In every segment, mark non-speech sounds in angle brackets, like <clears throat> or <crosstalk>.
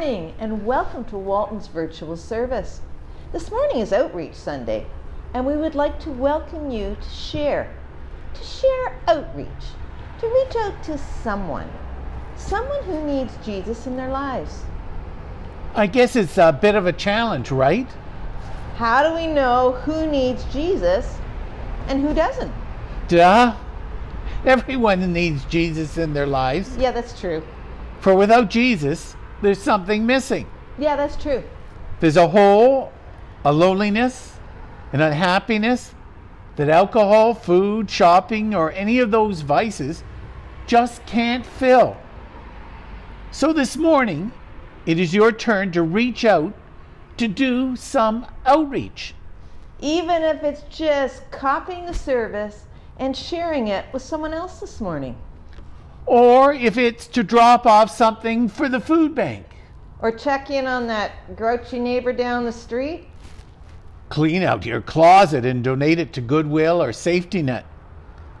morning and welcome to Walton's virtual service. This morning is Outreach Sunday, and we would like to welcome you to share, to share outreach, to reach out to someone, someone who needs Jesus in their lives. I guess it's a bit of a challenge, right? How do we know who needs Jesus and who doesn't? Duh. Everyone needs Jesus in their lives. Yeah, that's true. For without Jesus, there's something missing. Yeah, that's true. There's a hole, a loneliness, an unhappiness that alcohol, food, shopping, or any of those vices just can't fill. So this morning, it is your turn to reach out to do some outreach. Even if it's just copying the service and sharing it with someone else this morning. Or if it's to drop off something for the food bank. Or check in on that grouchy neighbor down the street. Clean out your closet and donate it to Goodwill or Safety Net.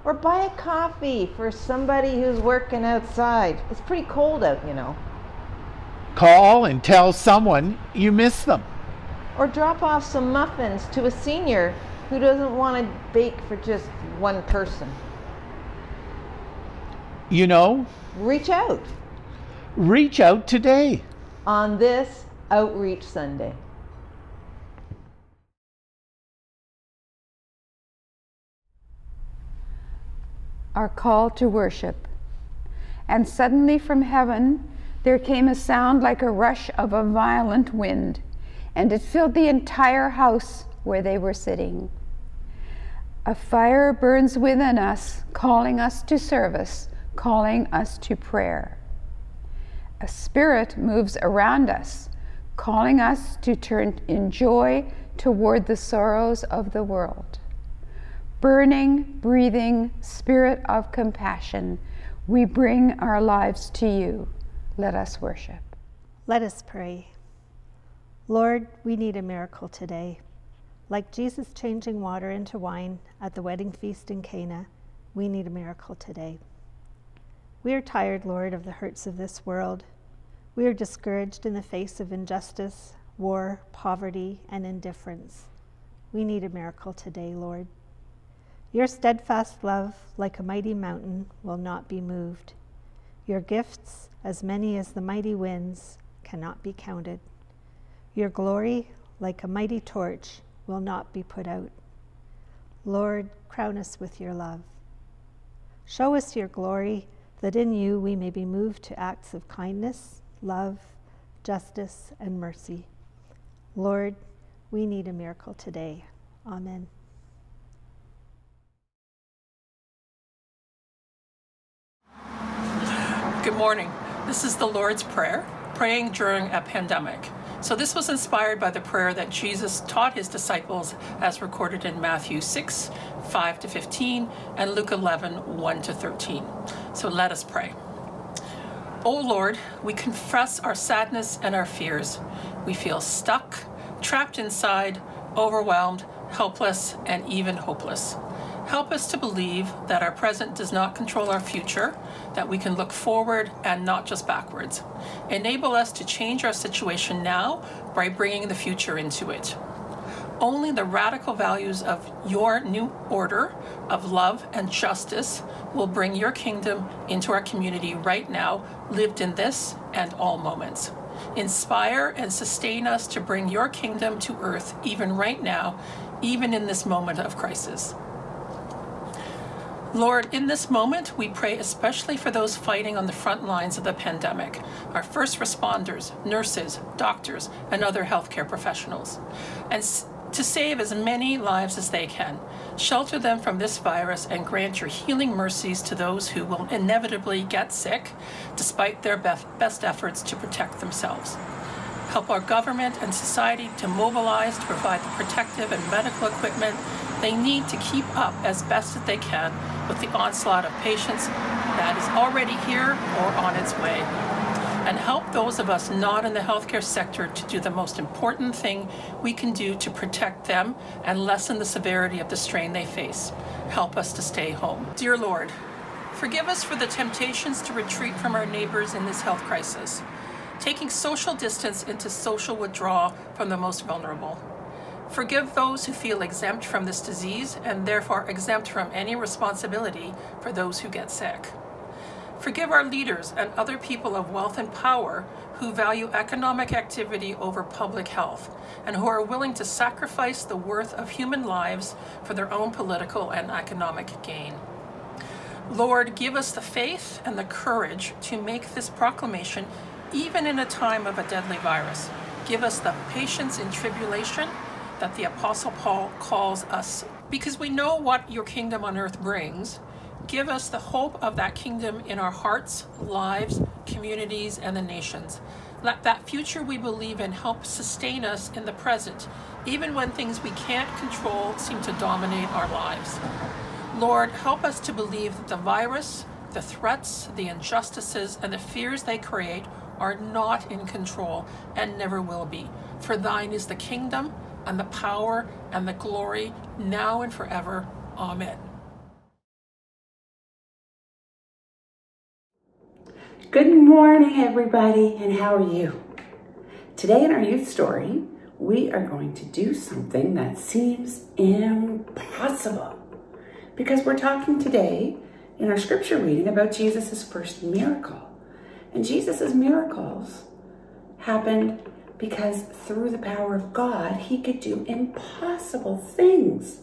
Or buy a coffee for somebody who's working outside. It's pretty cold out, you know. Call and tell someone you miss them. Or drop off some muffins to a senior who doesn't want to bake for just one person. You know, Reach out reach out today. on this Outreach Sunday. Our call to worship. And suddenly from heaven there came a sound like a rush of a violent wind, and it filled the entire house where they were sitting. A fire burns within us, calling us to service, calling us to prayer. A spirit moves around us, calling us to turn in joy toward the sorrows of the world. Burning, breathing spirit of compassion, we bring our lives to you. Let us worship. Let us pray. Lord, we need a miracle today. Like Jesus changing water into wine at the wedding feast in Cana, we need a miracle today. We are tired, Lord, of the hurts of this world. We are discouraged in the face of injustice, war, poverty, and indifference. We need a miracle today, Lord. Your steadfast love, like a mighty mountain, will not be moved. Your gifts, as many as the mighty winds, cannot be counted. Your glory, like a mighty torch, will not be put out. Lord, crown us with your love. Show us your glory, that in you we may be moved to acts of kindness, love, justice, and mercy. Lord, we need a miracle today. Amen. Good morning. This is the Lord's Prayer, praying during a pandemic. So, this was inspired by the prayer that Jesus taught his disciples as recorded in Matthew 6, 5 to 15, and Luke 11, 1 to 13. So, let us pray. O Lord, we confess our sadness and our fears. We feel stuck, trapped inside, overwhelmed, helpless, and even hopeless. Help us to believe that our present does not control our future, that we can look forward and not just backwards. Enable us to change our situation now by bringing the future into it. Only the radical values of your new order of love and justice will bring your kingdom into our community right now, lived in this and all moments. Inspire and sustain us to bring your kingdom to earth even right now, even in this moment of crisis. Lord, in this moment, we pray especially for those fighting on the front lines of the pandemic our first responders, nurses, doctors, and other healthcare professionals. And to save as many lives as they can. Shelter them from this virus and grant your healing mercies to those who will inevitably get sick despite their best efforts to protect themselves. Help our government and society to mobilize to provide the protective and medical equipment they need to keep up as best as they can with the onslaught of patients that is already here or on its way. And help those of us not in the healthcare sector to do the most important thing we can do to protect them and lessen the severity of the strain they face. Help us to stay home. Dear Lord, forgive us for the temptations to retreat from our neighbors in this health crisis. taking social distance into social withdrawal from the most vulnerable. Forgive those who feel exempt from this disease and therefore exempt from any responsibility for those who get sick. Forgive our leaders and other people of wealth and power who value economic activity over public health and who are willing to sacrifice the worth of human lives for their own political and economic gain. Lord, give us the faith and the courage to make this proclamation even in a time of a deadly virus. Give us the patience in tribulation that the Apostle Paul calls us, because we know what your kingdom on earth brings. Give us the hope of that kingdom in our hearts, lives, communities, and the nations. Let that future we believe in help sustain us in the present, even when things we can't control seem to dominate our lives. Lord, help us to believe that the virus, the threats, the injustices, and the fears they create are not in control and never will be. For thine is the kingdom, and the power, and the glory, now and forever. Amen. Good morning, everybody, and how are you? Today in our youth story, we are going to do something that seems impossible because we're talking today in our scripture reading about Jesus' first miracle. And Jesus' miracles happened because through the power of God, he could do impossible things.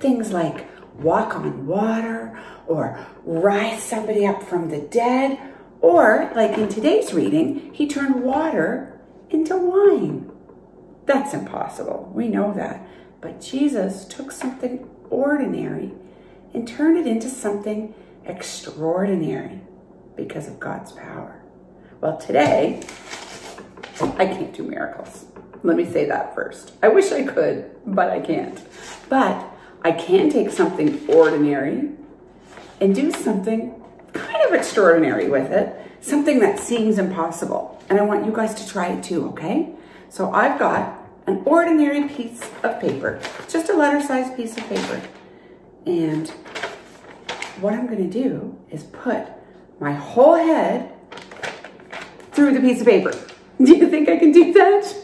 Things like walk on water or rise somebody up from the dead or, like in today's reading, he turned water into wine. That's impossible. We know that. But Jesus took something ordinary and turned it into something extraordinary because of God's power. Well, today, I can't do miracles. Let me say that first. I wish I could, but I can't. But I can take something ordinary and do something kind of extraordinary with it, something that seems impossible. And I want you guys to try it too, okay? So I've got an ordinary piece of paper, just a letter-sized piece of paper. And what I'm gonna do is put my whole head through the piece of paper. <laughs> Do you think I can do that?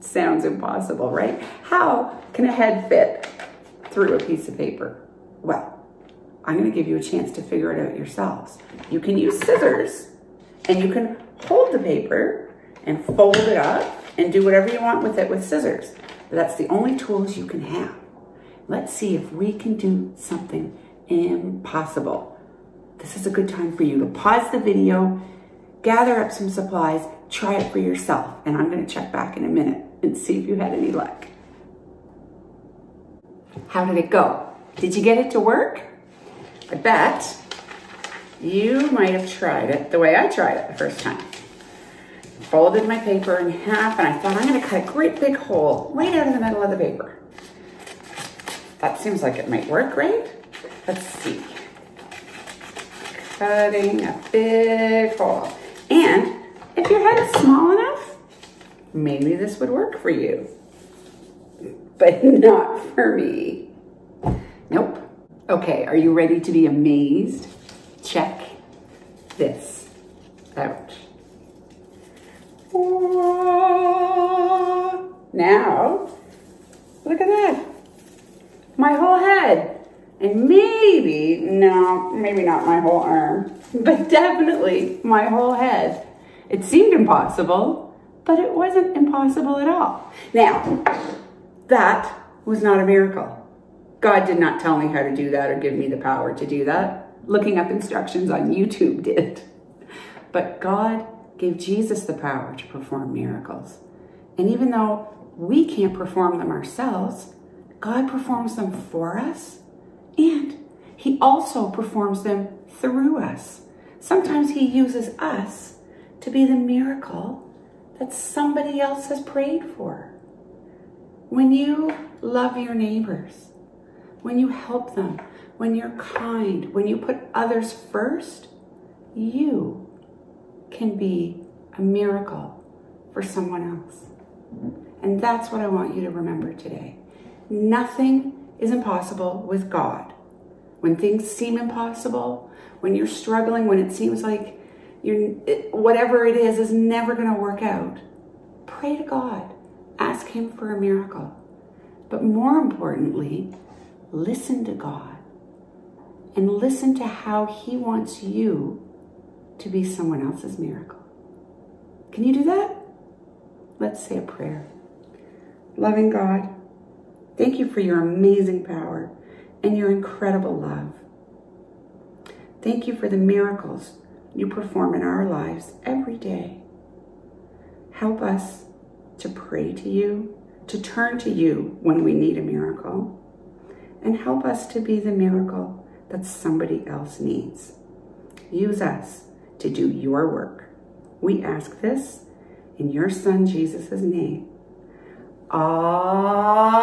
Sounds impossible, right? How can a head fit through a piece of paper? Well, I'm gonna give you a chance to figure it out yourselves. You can use scissors and you can hold the paper and fold it up and do whatever you want with it with scissors. But that's the only tools you can have. Let's see if we can do something impossible. This is a good time for you to pause the video, gather up some supplies, try it for yourself. And I'm gonna check back in a minute and see if you had any luck. How did it go? Did you get it to work? I bet you might have tried it the way I tried it the first time. Folded my paper in half and I thought I'm gonna cut a great big hole right out of the middle of the paper. That seems like it might work, right? Let's see. Cutting a big hole. And if your head is small enough, maybe this would work for you. But <laughs> not for me. Nope. Okay, are you ready to be amazed? Check this out. Now, look at that. My whole head. And maybe, no, maybe not my whole arm, <laughs> but definitely my whole head. It seemed impossible, but it wasn't impossible at all. Now, that was not a miracle. God did not tell me how to do that or give me the power to do that. Looking up instructions on YouTube did. But God gave Jesus the power to perform miracles. And even though we can't perform them ourselves, God performs them for us and he also performs them through us. Sometimes he uses us to be the miracle that somebody else has prayed for. When you love your neighbors, when you help them, when you're kind, when you put others first, you can be a miracle for someone else. And that's what I want you to remember today. Nothing is impossible with God. When things seem impossible, when you're struggling, when it seems like you whatever it is is never going to work out, pray to God. Ask Him for a miracle. But more importantly, listen to God and listen to how He wants you to be someone else's miracle. Can you do that? Let's say a prayer. Loving God, thank you for your amazing power and your incredible love. Thank you for the miracles you perform in our lives every day. Help us to pray to you, to turn to you when we need a miracle, and help us to be the miracle that somebody else needs. Use us to do your work. We ask this in your Son Jesus' name. Amen.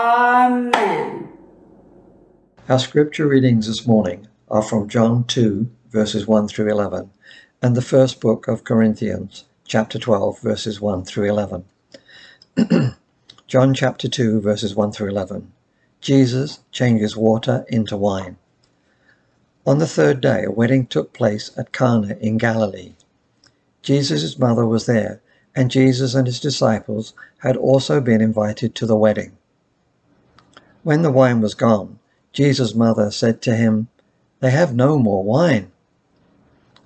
Our scripture readings this morning are from John 2, verses 1 through 11, and the first book of Corinthians, chapter 12, verses 1 through 11. <clears throat> John chapter 2, verses 1 through 11. Jesus changes water into wine. On the third day, a wedding took place at Cana in Galilee. Jesus' mother was there, and Jesus and his disciples had also been invited to the wedding. When the wine was gone, Jesus' mother said to him, They have no more wine.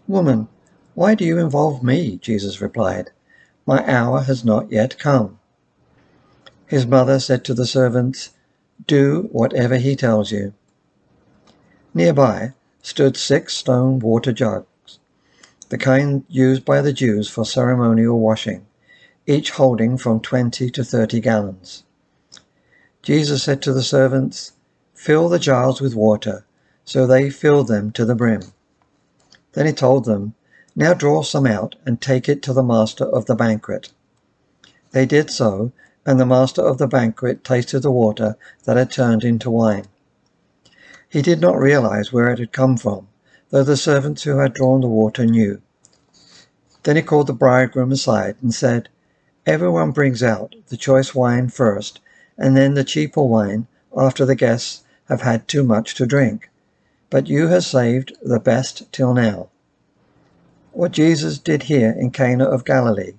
Woman, why do you involve me? Jesus replied, My hour has not yet come. His mother said to the servants, Do whatever he tells you. Nearby stood six stone water jugs, the kind used by the Jews for ceremonial washing, each holding from twenty to thirty gallons. Jesus said to the servants, Fill the jars with water. So they filled them to the brim. Then he told them, Now draw some out and take it to the master of the banquet. They did so, and the master of the banquet tasted the water that had turned into wine. He did not realize where it had come from, though the servants who had drawn the water knew. Then he called the bridegroom aside and said, Everyone brings out the choice wine first, and then the cheaper wine after the guests have had too much to drink, but you have saved the best till now. What Jesus did here in Cana of Galilee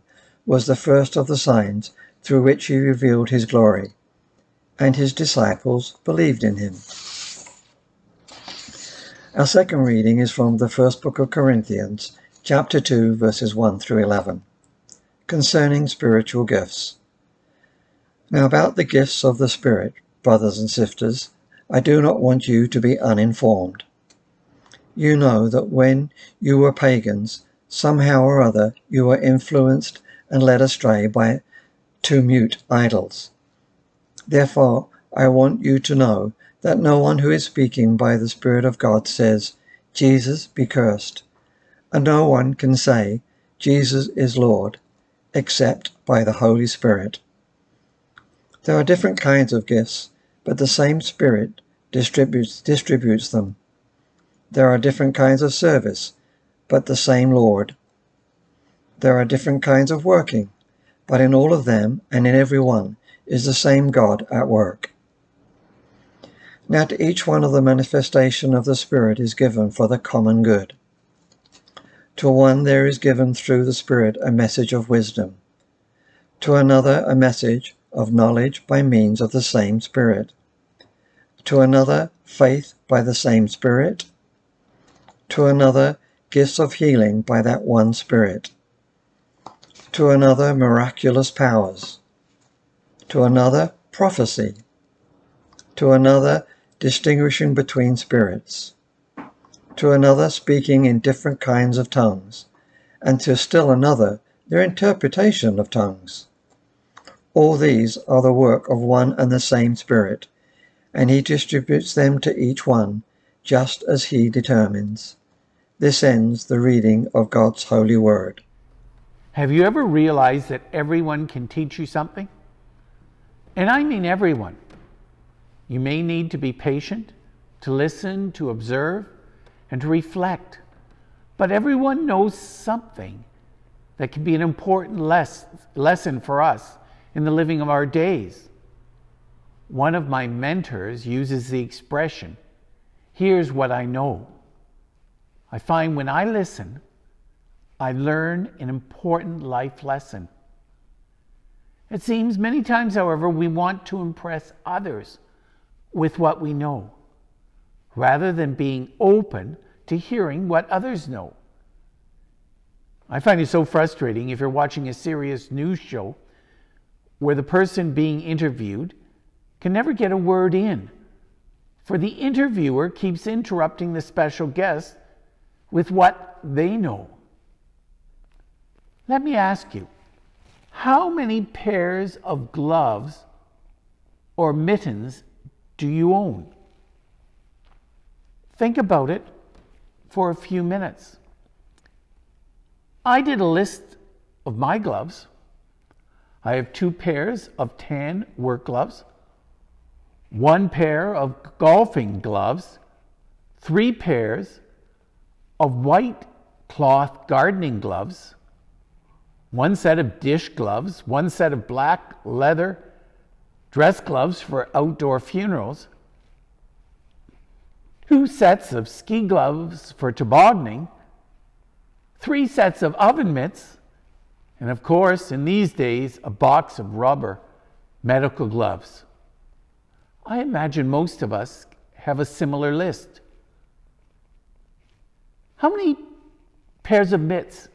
was the first of the signs through which he revealed his glory, and his disciples believed in him. Our second reading is from the first book of Corinthians, chapter 2, verses 1 through 11, concerning spiritual gifts. Now, about the gifts of the Spirit, brothers and sisters, I do not want you to be uninformed. You know that when you were pagans, somehow or other you were influenced and led astray by to mute idols. Therefore, I want you to know that no one who is speaking by the Spirit of God says, Jesus be cursed, and no one can say, Jesus is Lord, except by the Holy Spirit. There are different kinds of gifts, but the same Spirit distributes, distributes them. There are different kinds of service, but the same Lord. There are different kinds of working, but in all of them and in every one is the same God at work. Now to each one of the manifestation of the Spirit is given for the common good. To one there is given through the Spirit a message of wisdom, to another a message of knowledge by means of the same Spirit. To another, faith by the same Spirit. To another, gifts of healing by that one Spirit. To another, miraculous powers. To another, prophecy. To another, distinguishing between spirits. To another, speaking in different kinds of tongues. And to still another, their interpretation of tongues. All these are the work of one and the same Spirit, and He distributes them to each one, just as He determines. This ends the reading of God's holy word. Have you ever realized that everyone can teach you something? And I mean everyone. You may need to be patient, to listen, to observe, and to reflect. But everyone knows something that can be an important les- lesson for us in the living of our days. One of my mentors uses the expression, here's what I know. I find when I listen, I learn an important life lesson. It seems many times, however, we want to impress others with what we know, rather than being open to hearing what others know. I find it so frustrating if you're watching a serious news show where the person being interviewed can never get a word in, for the interviewer keeps interrupting the special guest with what they know. Let me ask you how many pairs of gloves or mittens do you own? Think about it for a few minutes. I did a list of my gloves. I have two pairs of tan work gloves, one pair of golfing gloves, three pairs of white cloth gardening gloves, one set of dish gloves, one set of black leather dress gloves for outdoor funerals, two sets of ski gloves for tobogganing, three sets of oven mitts, and of course, in these days, a box of rubber medical gloves. I imagine most of us have a similar list. How many pairs of mitts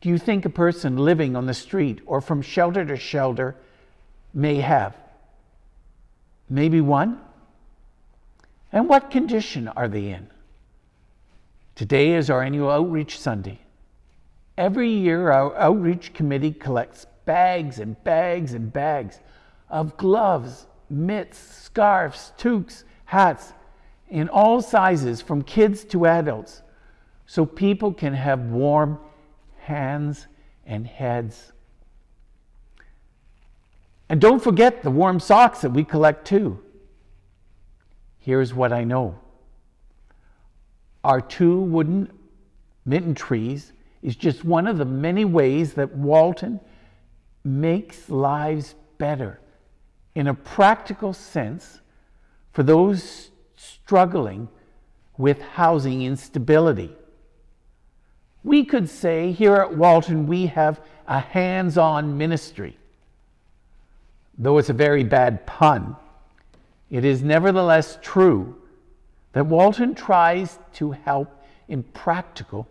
do you think a person living on the street or from shelter to shelter may have? Maybe one? And what condition are they in? Today is our annual Outreach Sunday. Every year, our Outreach Committee collects bags and bags and bags of gloves, mitts, scarves, toques, hats in all sizes, from kids to adults, so people can have warm hands and heads. And don't forget the warm socks that we collect too. Here's what I know our two wooden mitten trees is just one of the many ways that Walton makes lives better in a practical sense for those struggling with housing instability. We could say here at Walton we have a hands on ministry. Though it's a very bad pun, it is nevertheless true that Walton tries to help in practical,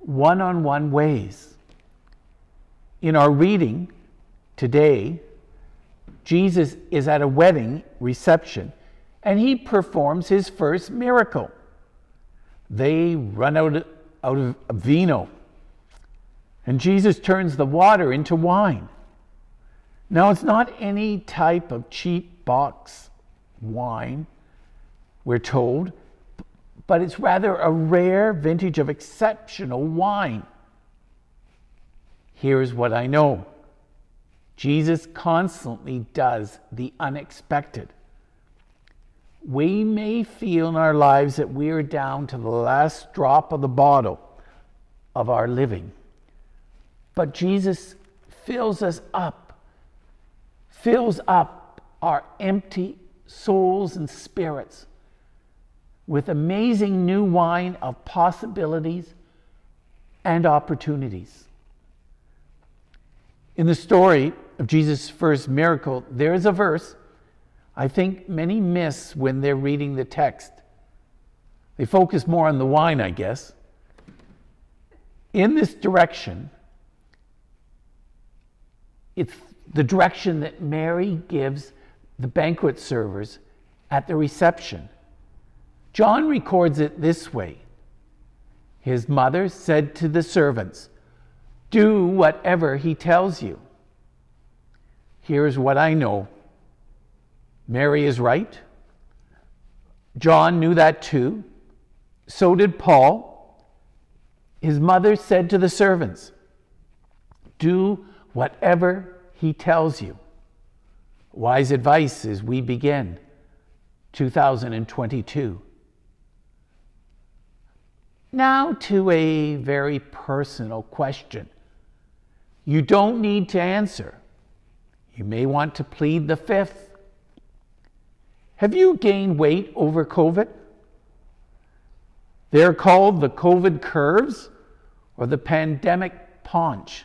one on one ways. In our reading today, Jesus is at a wedding reception and he performs his first miracle. They run out out of vino. And Jesus turns the water into wine. Now, it's not any type of cheap box wine, we're told, but it's rather a rare vintage of exceptional wine. Here's what I know Jesus constantly does the unexpected we may feel in our lives that we are down to the last drop of the bottle of our living. But Jesus fills us up, fills up our empty souls and spirits with amazing new wine of possibilities and opportunities. In the story of Jesus' first miracle, there is a verse I think many miss when they're reading the text. They focus more on the wine, I guess. In this direction, it's the direction that Mary gives the banquet servers at the reception. John records it this way His mother said to the servants, Do whatever he tells you. Here's what I know Mary is right. John knew that too. So did Paul. His mother said to the servants, Do whatever he tells you. Wise advice as we begin 2022. Now to a very personal question. You don't need to answer. You may want to plead the fifth have you gained weight over COVID? They're called the COVID curves or the pandemic paunch.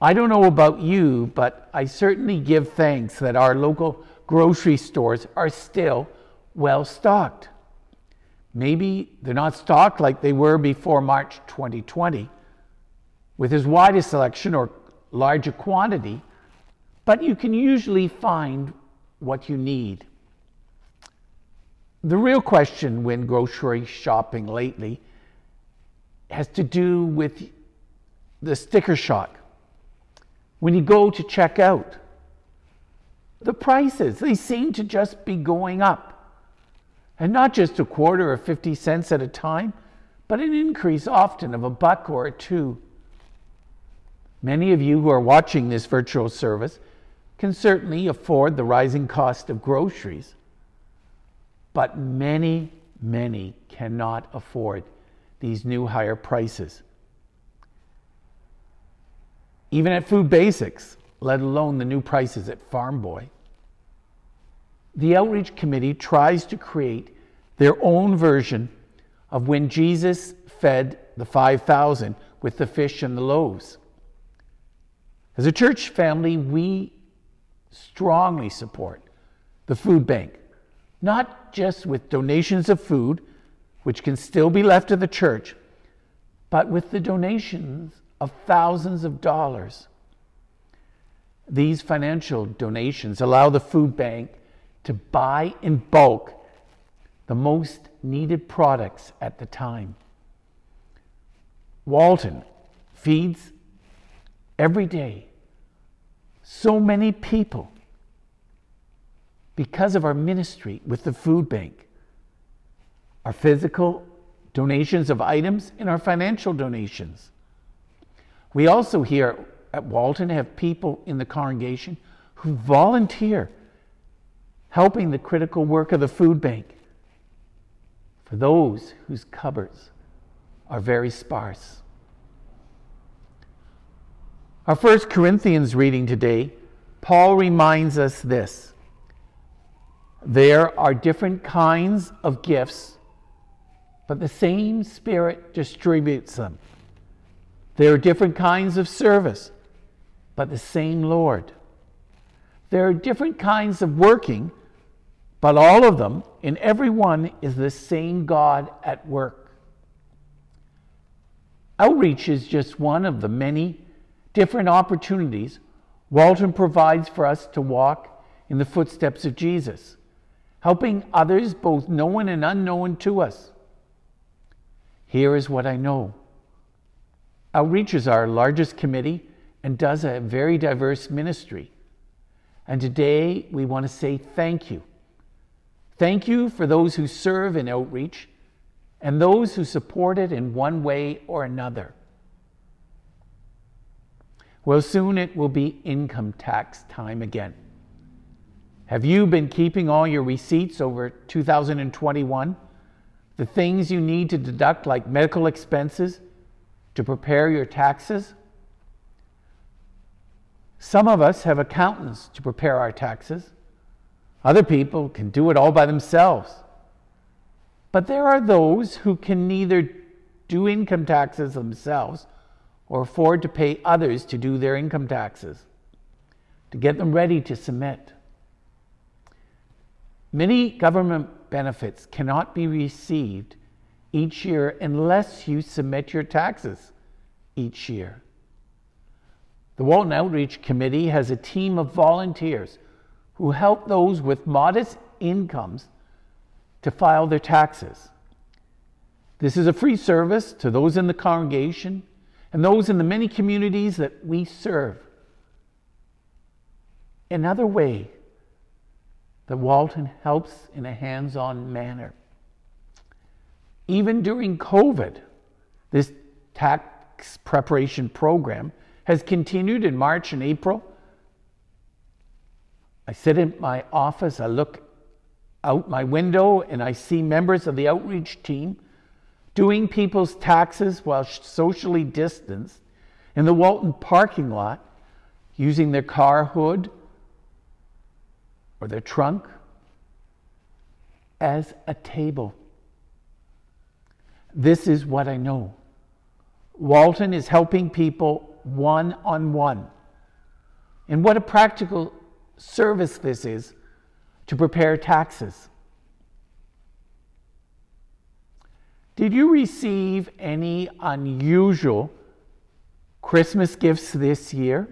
I don't know about you, but I certainly give thanks that our local grocery stores are still well stocked. Maybe they're not stocked like they were before March 2020 with as wide a selection or larger quantity, but you can usually find what you need. The real question when grocery shopping lately has to do with the sticker shock. When you go to check out, the prices, they seem to just be going up. And not just a quarter or 50 cents at a time, but an increase often of a buck or a two. Many of you who are watching this virtual service can certainly afford the rising cost of groceries, but many, many cannot afford these new higher prices. Even at Food Basics, let alone the new prices at Farm Boy. The Outreach Committee tries to create their own version of when Jesus fed the 5,000 with the fish and the loaves. As a church family, we strongly support the food bank, not just with donations of food, which can still be left to the church, but with the donations of thousands of dollars. These financial donations allow the food bank to buy in bulk the most needed products at the time. Walton feeds every day so many people because of our ministry with the food bank, our physical donations of items, and our financial donations. We also here at Walton have people in the congregation who volunteer helping the critical work of the food bank for those whose cupboards are very sparse. Our first Corinthians reading today, Paul reminds us this there are different kinds of gifts, but the same Spirit distributes them. There are different kinds of service, but the same Lord. There are different kinds of working, but all of them, in every one, is the same God at work. Outreach is just one of the many different opportunities Walton provides for us to walk in the footsteps of Jesus, helping others, both known and unknown to us. Here is what I know Outreach is our largest committee and does a very diverse ministry. And today we want to say thank you Thank you for those who serve in outreach and those who support it in one way or another. Well, soon it will be income tax time again. Have you been keeping all your receipts over 2021? The things you need to deduct, like medical expenses, to prepare your taxes? Some of us have accountants to prepare our taxes. Other people can do it all by themselves. But there are those who can neither do income taxes themselves or afford to pay others to do their income taxes, to get them ready to submit. Many government benefits cannot be received each year unless you submit your taxes each year. The Walton Outreach Committee has a team of volunteers who help those with modest incomes to file their taxes. This is a free service to those in the congregation and those in the many communities that we serve. Another way that Walton helps in a hands on manner. Even during COVID, this tax preparation program has continued in March and April I sit in my office, I look out my window, and I see members of the outreach team doing people's taxes while socially distanced in the Walton parking lot using their car hood or their trunk as a table. This is what I know. Walton is helping people one on one. And what a practical service this is to prepare taxes. Did you receive any unusual Christmas gifts this year?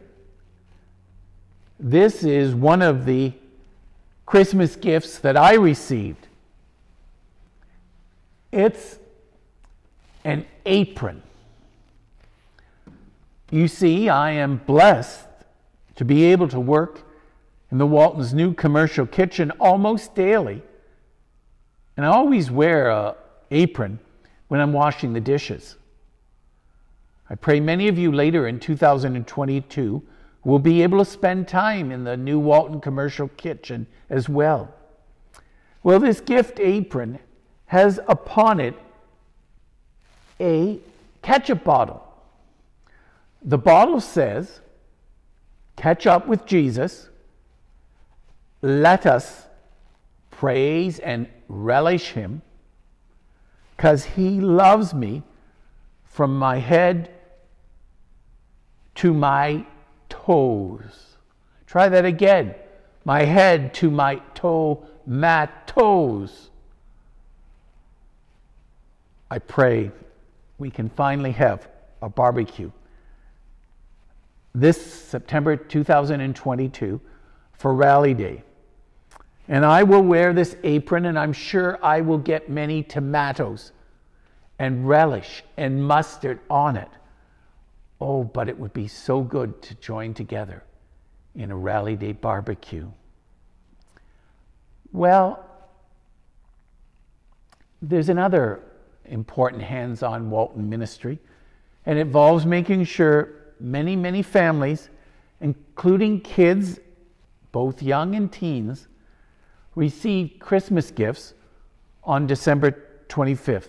This is one of the Christmas gifts that I received. It's an apron. You see, I am blessed to be able to work in the Walton's new commercial kitchen almost daily. And I always wear an apron when I'm washing the dishes. I pray many of you later in 2022 will be able to spend time in the new Walton commercial kitchen as well. Well, this gift apron has upon it a ketchup bottle. The bottle says, Catch up with Jesus. Let us praise and relish him because he loves me from my head to my toes. Try that again. My head to my toe, mat toes. I pray we can finally have a barbecue this September 2022 for Rally Day. And I will wear this apron, and I'm sure I will get many tomatoes and relish and mustard on it. Oh, but it would be so good to join together in a Rally Day barbecue. Well, there's another important hands on Walton ministry, and it involves making sure many, many families, including kids, both young and teens, receive Christmas gifts on December 25th.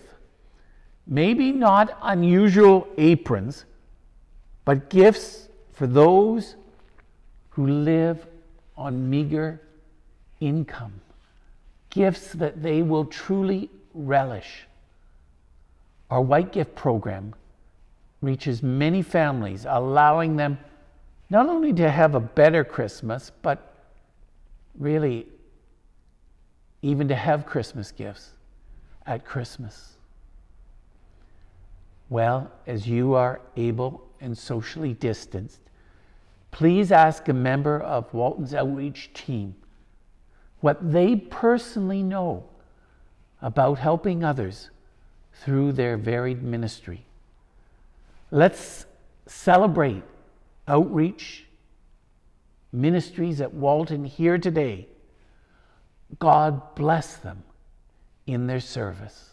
Maybe not unusual aprons, but gifts for those who live on meager income. Gifts that they will truly relish. Our White Gift program reaches many families, allowing them not only to have a better Christmas, but really even to have Christmas gifts at Christmas. Well, as you are able and socially distanced, please ask a member of Walton's outreach team what they personally know about helping others through their varied ministry. Let's celebrate outreach ministries at Walton here today. God bless them in their service.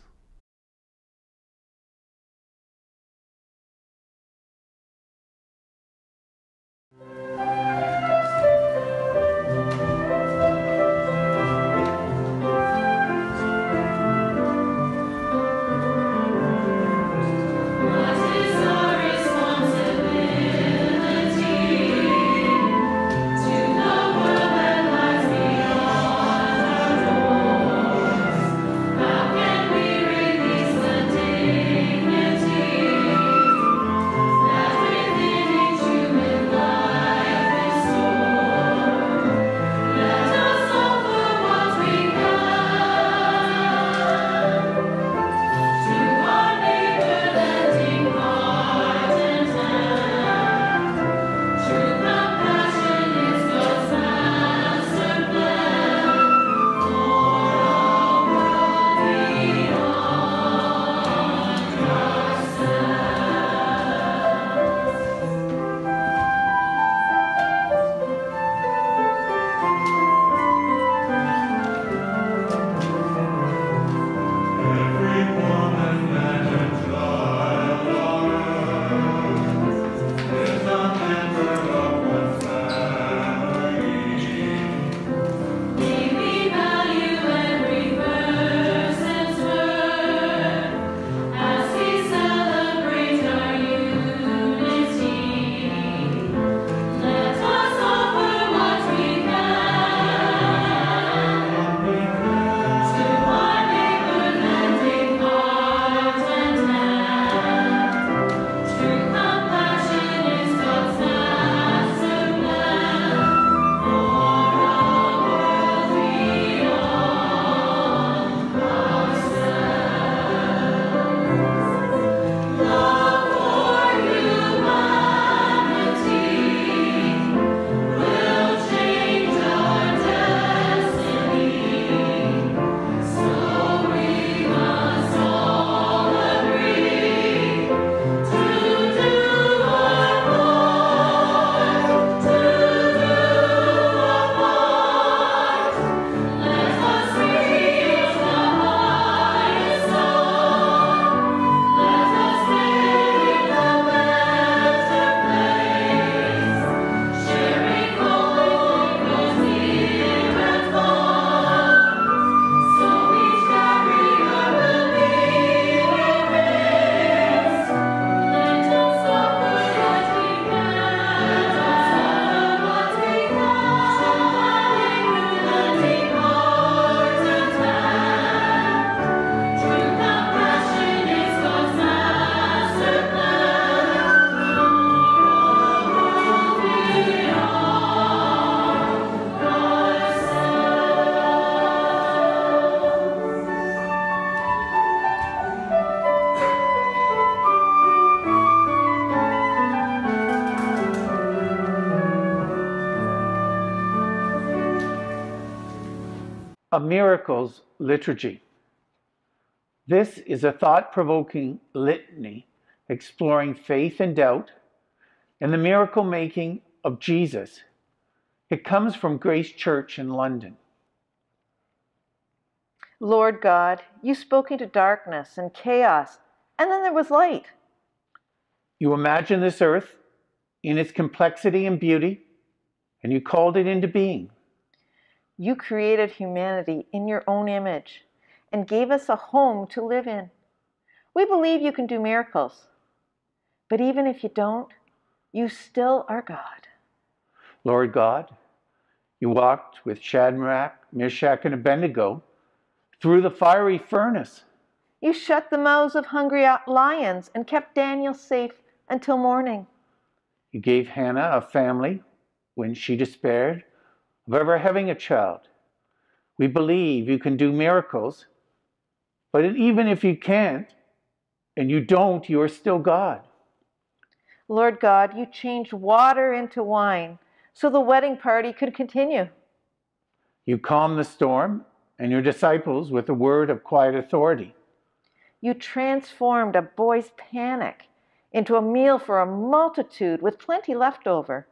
Miracles liturgy. This is a thought provoking litany exploring faith and doubt and the miracle making of Jesus. It comes from Grace Church in London. Lord God, you spoke into darkness and chaos, and then there was light. You imagine this earth in its complexity and beauty, and you called it into being. You created humanity in your own image and gave us a home to live in. We believe you can do miracles. But even if you don't, you still are God. Lord God, you walked with Shadrach, Meshach, and Abednego through the fiery furnace. You shut the mouths of hungry lions and kept Daniel safe until morning. You gave Hannah a family when she despaired of ever having a child. We believe you can do miracles, but even if you can't and you don't, you are still God. Lord God, you changed water into wine so the wedding party could continue. You calmed the storm and your disciples with a word of quiet authority. You transformed a boy's panic into a meal for a multitude with plenty left over.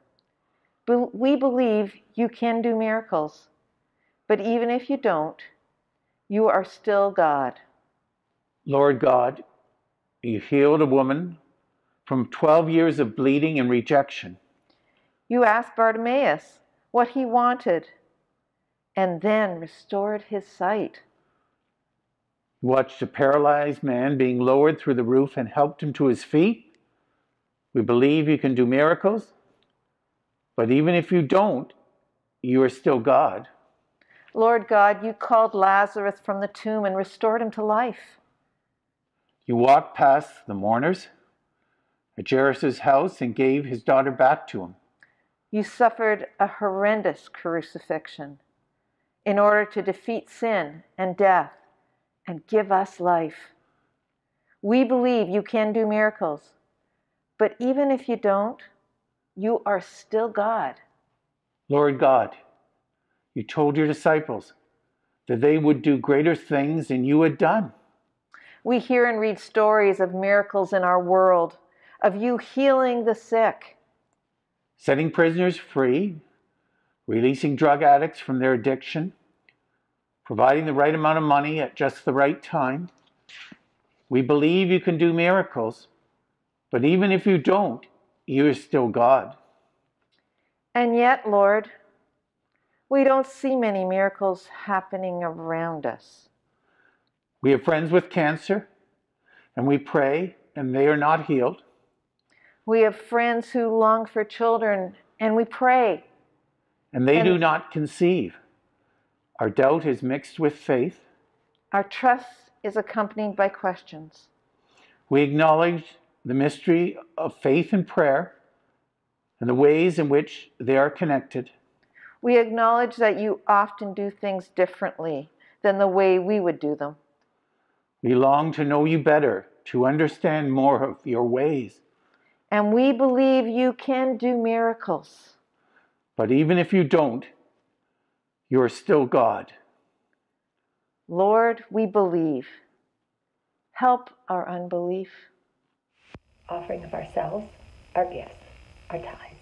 We believe you can do miracles, but even if you don't, you are still God. Lord God, you healed a woman from 12 years of bleeding and rejection. You asked Bartimaeus what he wanted and then restored his sight. You watched a paralyzed man being lowered through the roof and helped him to his feet. We believe you can do miracles, but even if you don't, you are still God. Lord God, you called Lazarus from the tomb and restored him to life. You walked past the mourners at Jairus' house and gave his daughter back to him. You suffered a horrendous crucifixion in order to defeat sin and death and give us life. We believe you can do miracles, but even if you don't, you are still God. Lord God, you told your disciples that they would do greater things than you had done. We hear and read stories of miracles in our world, of you healing the sick, setting prisoners free, releasing drug addicts from their addiction, providing the right amount of money at just the right time. We believe you can do miracles, but even if you don't, you are still God. And yet, Lord, we don't see many miracles happening around us. We have friends with cancer, and we pray, and they are not healed. We have friends who long for children, and we pray. And they and do not conceive. Our doubt is mixed with faith. Our trust is accompanied by questions. We acknowledge the mystery of faith and prayer and the ways in which they are connected. We acknowledge that you often do things differently than the way we would do them. We long to know you better, to understand more of your ways. And we believe you can do miracles. But even if you don't, you are still God. Lord, we believe. Help our unbelief. Offering of ourselves, our gifts, our tithes.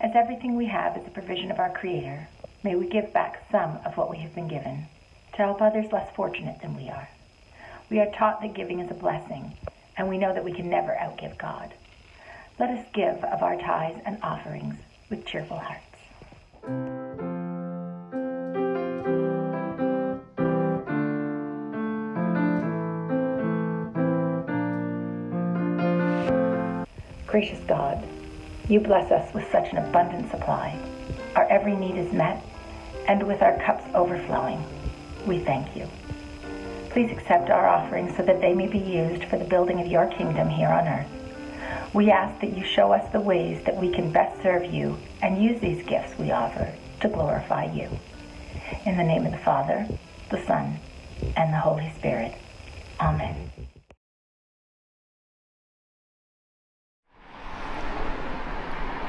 As everything we have is a provision of our Creator, may we give back some of what we have been given to help others less fortunate than we are. We are taught that giving is a blessing, and we know that we can never outgive God. Let us give of our tithes and offerings with cheerful hearts. Gracious God, you bless us with such an abundant supply. Our every need is met, and with our cups overflowing, we thank you. Please accept our offerings so that they may be used for the building of your kingdom here on earth. We ask that you show us the ways that we can best serve you and use these gifts we offer to glorify you. In the name of the Father, the Son, and the Holy Spirit. Amen.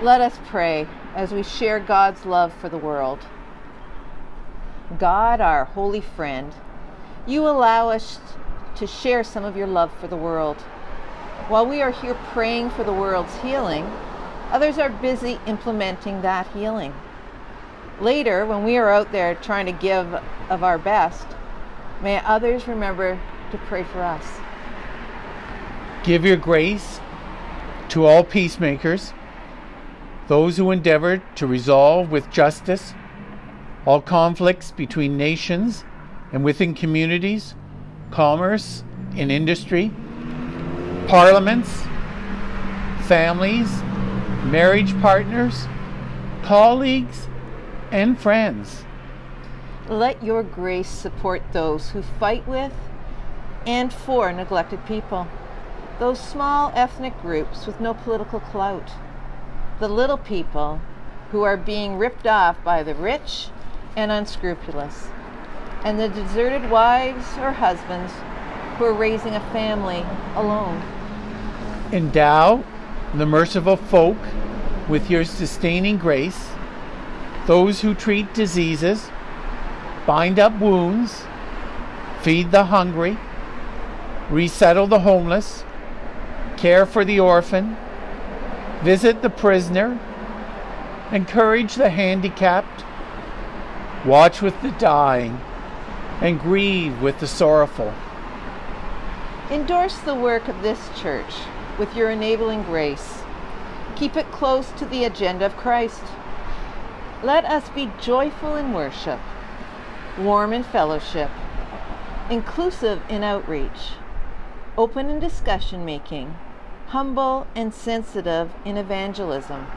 Let us pray as we share God's love for the world. God, our holy friend, you allow us to share some of your love for the world. While we are here praying for the world's healing, others are busy implementing that healing. Later, when we are out there trying to give of our best, may others remember to pray for us. Give your grace to all peacemakers, those who endeavor to resolve with justice all conflicts between nations and within communities, commerce and industry, parliaments, families, marriage partners, colleagues, and friends. Let your grace support those who fight with and for neglected people, those small ethnic groups with no political clout, the little people who are being ripped off by the rich and unscrupulous, and the deserted wives or husbands who are raising a family alone. Endow the merciful folk with your sustaining grace, those who treat diseases, bind up wounds, feed the hungry, resettle the homeless, care for the orphan, visit the prisoner, encourage the handicapped, watch with the dying, and grieve with the sorrowful. Endorse the work of this church with your enabling grace. Keep it close to the agenda of Christ. Let us be joyful in worship, warm in fellowship, inclusive in outreach, open in discussion making, humble and sensitive in evangelism,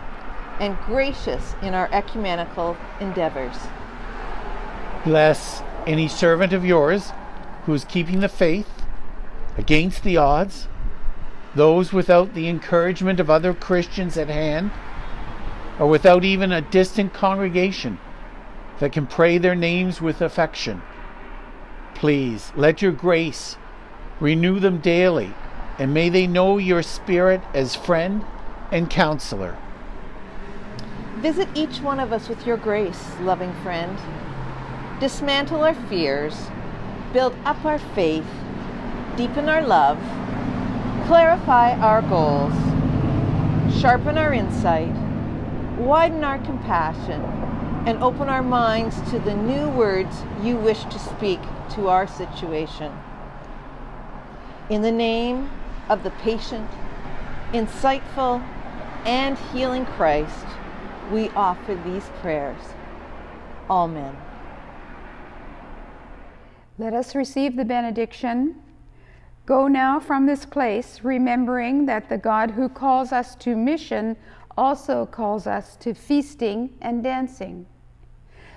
and gracious in our ecumenical endeavors. Bless any servant of yours who is keeping the faith against the odds, those without the encouragement of other Christians at hand, or without even a distant congregation that can pray their names with affection. Please let your grace renew them daily, and may they know your Spirit as friend and counselor. Visit each one of us with your grace, loving friend. Dismantle our fears, build up our faith, deepen our love, clarify our goals, sharpen our insight, widen our compassion, and open our minds to the new words you wish to speak to our situation. In the name of the patient, insightful, and healing Christ, we offer these prayers. Amen. Let us receive the benediction. Go now from this place, remembering that the God who calls us to mission also calls us to feasting and dancing.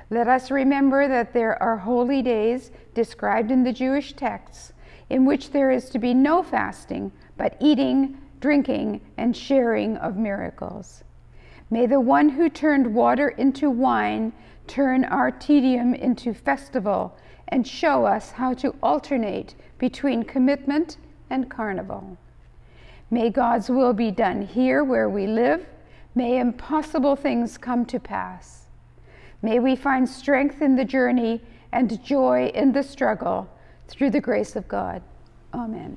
Let us remember that there are holy days described in the Jewish texts in which there is to be no fasting, but eating, drinking, and sharing of miracles. May the one who turned water into wine turn our tedium into festival and show us how to alternate between commitment and carnival. May God's will be done here where we live. May impossible things come to pass. May we find strength in the journey and joy in the struggle through the grace of God. Amen.